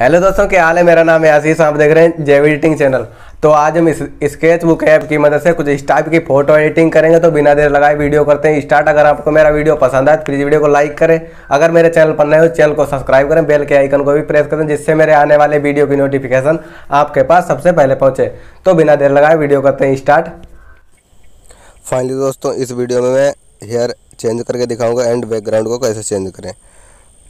Hello दोस्तों, क्या हाल है? मेरा नाम है आशीष, आप देख रहे हैं जेव एडिटिंग चैनल तो आज हम इस स्केच बुक ऐप की मदद से कुछ इस टाइप की फ़ोटो एडिटिंग करेंगे। तो बिना देर लगाए वीडियो करते हैं। स्टार्ट अगर आपको मेरा वीडियो पसंद आए तो प्लीज़ वीडियो को लाइक करें। अगर मेरे चैनल पर नए हो चैनल को सब्सक्राइब करें। बेल के आइकन को भी प्रेस करें, जिससे मेरे आने वाले वीडियो की नोटिफिकेशन आपके पास सबसे पहले पहुँचे। तो बिना देर लगाए वीडियो करते हैं। स्टार्ट फाइनली दोस्तों, इस वीडियो में मैं हेयर चेंज करके दिखाऊँगा एंड बैकग्राउंड को कैसे चेंज करें।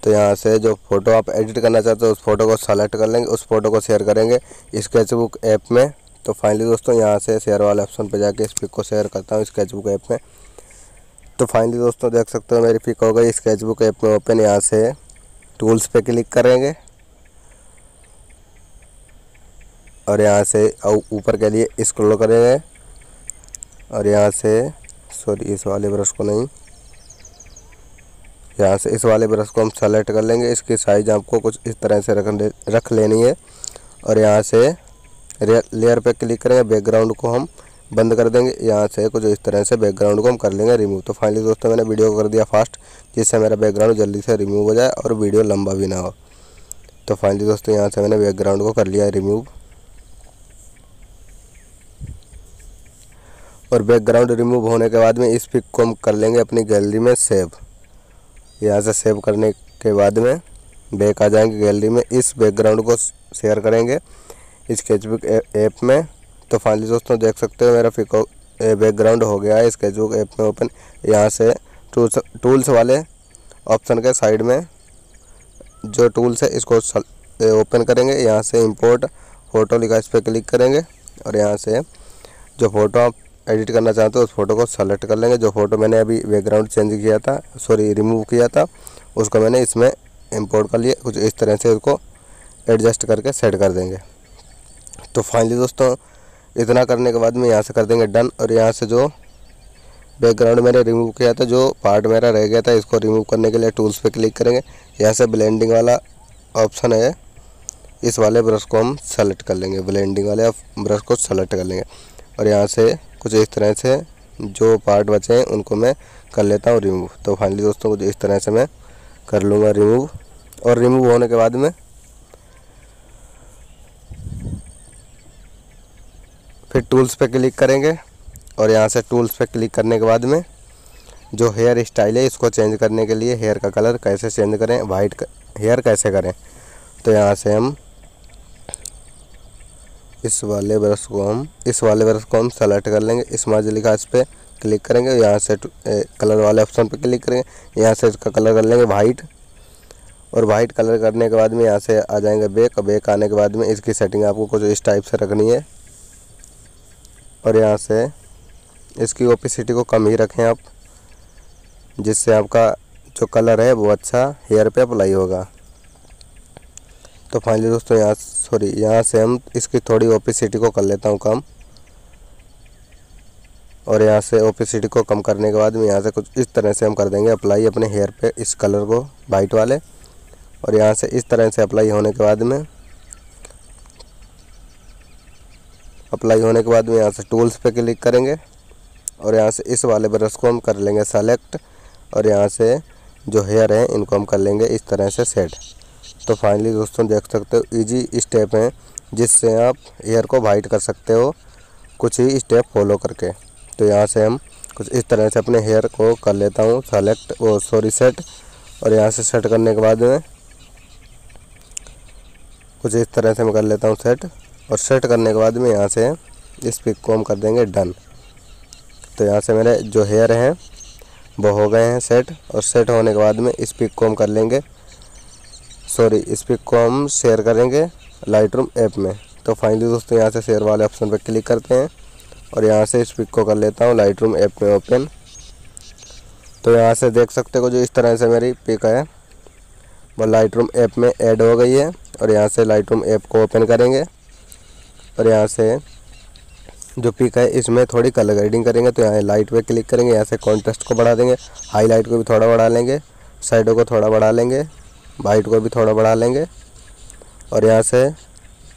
तो यहाँ से जो फ़ोटो आप एडिट करना चाहते हो, उस फ़ोटो को सेलेक्ट कर लेंगे, उस फ़ोटो को शेयर करेंगे स्केचबुक ऐप में। तो फाइनली दोस्तों, यहाँ से शेयर वाले ऑप्शन पे जाके इस पिक को शेयर करता हूँ स्केचबुक ऐप में। तो फाइनली दोस्तों, देख सकते हो मेरी पिक हो गई स्केचबुक ऐप में ओपन यहाँ से टूल्स पे क्लिक करेंगे। और यहाँ से ऊपर के लिए स्क्रॉल करेंगे। और यहाँ से सॉरी इस वाले ब्रश को नहीं। यहाँ से इस वाले ब्रश को हम सेलेक्ट कर लेंगे। इसकी साइज़ आपको कुछ इस तरह से रख रख लेनी है। और यहाँ से लेयर पे क्लिक करेंगे। बैकग्राउंड को हम बंद कर देंगे। यहाँ से कुछ इस तरह से बैकग्राउंड को हम कर लेंगे रिमूव तो फाइनली दोस्तों, मैंने वीडियो को कर दिया फास्ट जिससे मेरा बैकग्राउंड जल्दी से रिमूव हो जाए और वीडियो लंबा भी ना हो। तो फाइनली दोस्तों, यहाँ से मैंने बैकग्राउंड को कर लिया रिमूव और बैकग्राउंड रिमूव होने के बाद में इस पिक को हम कर लेंगे अपनी गैलरी में सेव यहाँ से सेव करने के बाद में बैक आ जाएँगे गैलरी में। इस बैकग्राउंड को शेयर करेंगे। स्केचबुक ऐप में। तो फाइनली दोस्तों, देख सकते हो मेरा फिको बैकग्राउंड हो गया। है स्केचबुक ऐप में ओपन यहाँ से टूल्स टूल्स वाले ऑप्शन के साइड में जो टूल्स है, इसको ओपन करेंगे। यहाँ से इंपोर्ट फ़ोटो लिखा, इस पर क्लिक करेंगे। और यहाँ से जो फ़ोटो आप एडिट करना चाहते हो, उस फ़ोटो को सेलेक्ट कर लेंगे। जो फ़ोटो मैंने अभी बैकग्राउंड चेंज किया था सॉरी रिमूव किया था, उसको मैंने इसमें इंपोर्ट कर लिया कुछ इस तरह से उसको एडजस्ट करके सेट कर देंगे। तो फाइनली दोस्तों, इतना करने के बाद में यहाँ से कर देंगे डन और यहाँ से जो बैकग्राउंड मैंने रिमूव किया था, जो पार्ट मेरा रह गया था, इसको रिमूव करने के लिए टूल्स पे क्लिक करेंगे। यहाँ से ब्लेंडिंग वाला ऑप्शन है। इस वाले ब्रश को हम सेलेक्ट कर लेंगे। ब्लेंडिंग वाले ब्रश को सेलेक्ट कर लेंगे। और यहाँ से कुछ इस तरह से जो पार्ट बचे हैं, उनको मैं कर लेता हूँ रिमूव तो फाइनली दोस्तों, कुछ इस तरह से मैं कर लूँगा रिमूव और रिमूव होने के बाद में फिर टूल्स पे क्लिक करेंगे और यहाँ से टूल्स पे क्लिक करने के बाद में जो हेयर स्टाइल है, इसको चेंज करने के लिए हेयर का कलर कैसे चेंज करें वाइट हेयर कैसे करें? तो यहाँ से हम इस वाले ब्रश को हम, इस वाले ब्रश को हम सेलेक्ट कर लेंगे। इस मार्ज लिखा इस पर क्लिक करेंगे, यहाँ से कलर वाले ऑप्शन पर क्लिक करेंगे, यहाँ से इसका कलर कर लेंगे वाइट और वाइट कलर करने के बाद में यहाँ से आ जाएँगे बेक बेक आने के बाद में इसकी सेटिंग आपको कुछ इस टाइप से रखनी है। और यहाँ से इसकी ओपिसिटी को कम ही रखें आप, जिससे आपका जो कलर है वो अच्छा हेयर पे अप्लाई होगा। तो फाइनली दोस्तों यहाँ सॉरी यहाँ से हम इसकी थोड़ी ओपिसिटी को कर लेता हूँ कम। और यहाँ से ओपिसिटी को कम करने के बाद में यहाँ से कुछ इस तरह से हम कर देंगे अप्लाई अपने हेयर पे इस कलर को वाइट वाले। और यहाँ से इस तरह से अप्लाई होने के बाद में अप्लाई होने के बाद में यहाँ से टूल्स पे क्लिक करेंगे। और यहाँ से इस वाले ब्रश को हम कर लेंगे सेलेक्ट और यहाँ से जो हेयर हैं, इनको हम कर लेंगे इस तरह से सेट तो फाइनली दोस्तों देख सकते हो इजी स्टेप हैं, जिससे आप हेयर को वाइट कर सकते हो, कुछ ही स्टेप फॉलो करके। तो यहाँ से हम कुछ इस तरह से अपने हेयर को कर लेता हूँ सेलेक्ट वो सॉरी सेट और यहाँ से सेट करने के बाद में कुछ इस तरह से मैं कर लेता हूँ सेट और सेट करने के बाद में यहाँ से इस पिक को हम कर देंगे डन तो यहाँ से मेरे जो हेयर हैं, वो हो गए हैं सेट और सेट होने के बाद में इस पिक को हम कर लेंगे। सॉरी इस पिक को हम शेयर करेंगे लाइट रूम ऐप में। तो फाइनली दोस्तों, यहाँ से शेयर वाले ऑप्शन पर क्लिक करते हैं और यहाँ से इस पिक को कर लेता हूँ लाइट रूम ऐप में ओपन तो यहाँ से देख सकते हो जो इस तरह से मेरी पिक है, वो लाइट रूम ऐप में ऐड हो गई है और यहाँ से लाइट रूम ऐप को ओपन करेंगे और यहाँ से जो पिक है, इसमें थोड़ी कलर ग्रेडिंग करेंगे। तो यहाँ लाइट पे क्लिक करेंगे, यहाँ से कॉन्ट्रास्ट को बढ़ा देंगे हाईलाइट को भी थोड़ा बढ़ा लेंगे साइडों को थोड़ा बढ़ा लेंगे। वाइट को भी थोड़ा बढ़ा लेंगे। और यहाँ से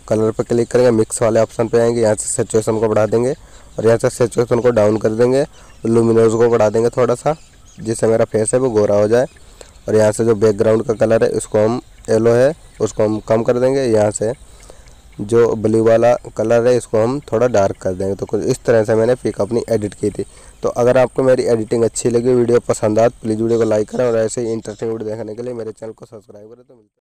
कलर पर क्लिक करेंगे मिक्स वाले ऑप्शन पे आएँगे, यहाँ से सेचुएसन को बढ़ा देंगे। और यहाँ से सेचुएसन को डाउन कर देंगे लुमिनोज को बढ़ा देंगे थोड़ा सा, जिससे मेरा फेस है वो गोरा हो जाए। और यहाँ से जो बैकग्राउंड का कलर है, उसको हम येलो है, उसको हम कम कर देंगे, यहाँ से जो ब्लू वाला कलर है, इसको हम थोड़ा डार्क कर देंगे। तो कुछ इस तरह से मैंने पिक अपनी एडिट की थी। तो अगर आपको मेरी एडिटिंग अच्छी लगी वीडियो पसंद आए प्लीज़ वीडियो को लाइक करें और ऐसे ही इंटरेस्टिंग वीडियो देखने के लिए मेरे चैनल को सब्सक्राइब करें तो मिलते